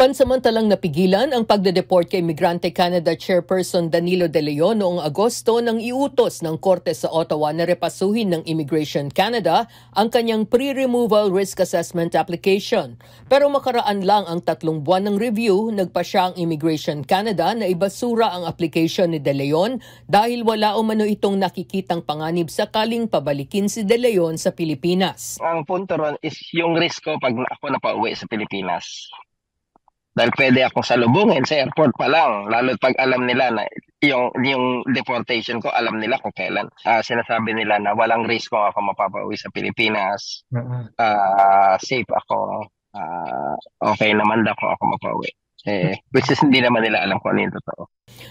Pansamantalang napigilan ang pagde-deport kay Migrante Canada Chairperson Danilo De Leon noong Agosto nang iutos ng Korte sa Ottawa na repasuhin ng Immigration Canada ang kanyang pre-removal risk assessment application. Pero makaraan lang ang tatlong buwan ng review, nagpa siya ang Immigration Canada na ibasura ang application ni De Leon dahil wala umano itong nakikitang panganib sakaling pabalikin si De Leon sa Pilipinas. Ang punto ron is yung risk ko pag ako napauwi sa Pilipinas dahil pwede akong salubungin sa airport pa lang, lalo pag alam nila na yung yung deportation ko, alam nila kung kailan. Uh, sinasabi nila na walang risk kung ako mapapauwi sa Pilipinas. Uh, safe ako. Uh, okay naman daw kung ako mapauwi. Eh, which is hindi naman nila alam kung ano yung totoo.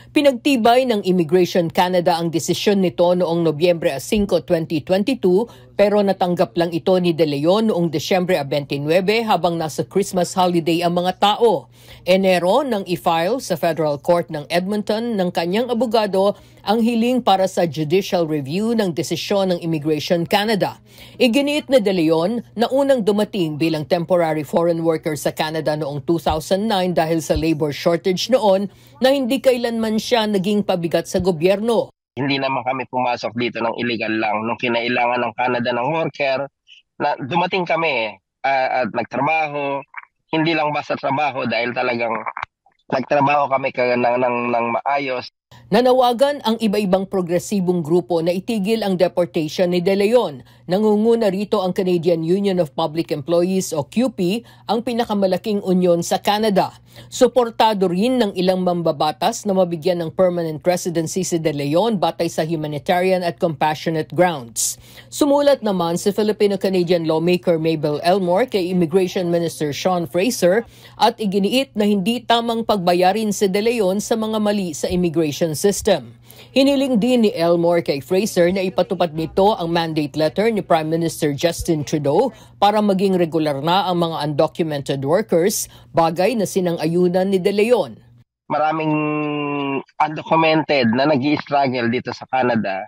Pinagtibay ng Immigration Canada ang desisyon nito noong Nobyembre 5, 2022 pero natanggap lang ito ni De Leon noong Desyembre 29 habang nasa Christmas holiday ang mga tao. Enero nang i-file sa Federal Court ng Edmonton ng kanyang abogado ang hiling para sa judicial review ng desisyon ng Immigration Canada. Iginiit ni De Leon na unang dumating bilang temporary foreign worker sa Canada noong 2009 dahil sa labor shortage noon na hindi kailanman siya naging pabigat sa gobyerno. Hindi naman kami pumasok dito ng illegal lang. Nung kinailangan ng Canada ng worker, na dumating kami uh, at nagtrabaho, hindi lang basta trabaho dahil talagang nagtrabaho kami ng, ng, ng maayos. Nanawagan ang iba-ibang progresibong grupo na itigil ang deportation ni De Leon. Nangunguna rito ang Canadian Union of Public Employees o CUPE, ang pinakamalaking unyon sa Canada. Suportado rin ng ilang mambabatas na mabigyan ng permanent residency si De Leon batay sa humanitarian at compassionate grounds. Sumulat naman si Filipino-Canadian lawmaker Mabel Elmore kay Immigration Minister Sean Fraser at iginiit na hindi tamang pagbayarin si De Leon sa mga mali sa immigration system. Hiniling din ni Elmore kay Fraser na ipatupad nito ang mandate letter ni Prime Minister Justin Trudeau para maging regular na ang mga undocumented workers, bagay na sinang-ayunan ni De Leon. Maraming undocumented na nag struggle dito sa Canada.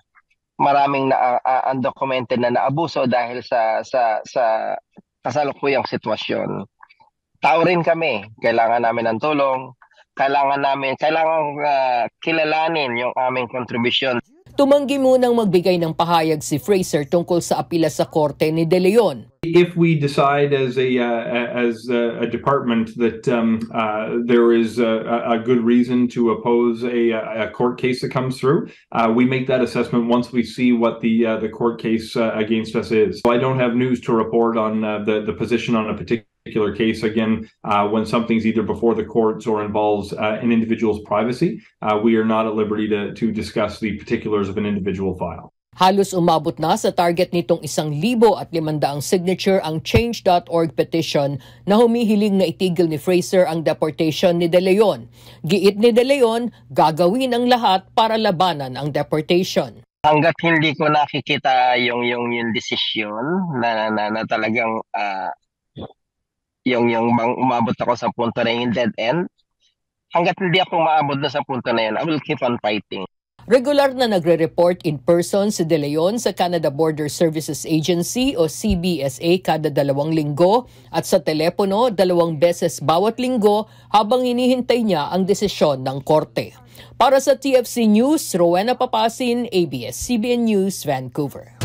Maraming na uh, undocumented na naabuso dahil sa sa sa kasalukuyang sitwasyon. Tao rin kami, kailangan namin ng tulong, kailangan namin, kailangan uh, kilalanin yung aming kontribusyon. Tumanggi munang magbigay ng pahayag si Fraser tungkol sa apila sa korte ni De Leon. If we decide as a uh, as a, a department that um, uh, there is a, a, good reason to oppose a, a court case that comes through, uh, we make that assessment once we see what the uh, the court case uh, against us is. So I don't have news to report on uh, the the position on a particular particular case, again, uh, when something's either before the courts or involves uh, an individual's privacy, uh, we are not at liberty to, to discuss the particulars of an individual file. Halos umabot na sa target nitong isang libo at limandaang signature ang Change.org petition na humihiling na itigil ni Fraser ang deportation ni De Leon. Giit ni De Leon, gagawin ang lahat para labanan ang deportation. Hanggat hindi ko nakikita yung yung yung desisyon na, na, na talagang uh, yung yung bang umabot ako sa punto na yung dead end, hanggat hindi ako maabot na sa punto na yun, I will keep on fighting. Regular na nagre-report in person si De Leon sa Canada Border Services Agency o CBSA kada dalawang linggo at sa telepono dalawang beses bawat linggo habang hinihintay niya ang desisyon ng korte. Para sa TFC News, Rowena Papasin, ABS-CBN News, Vancouver.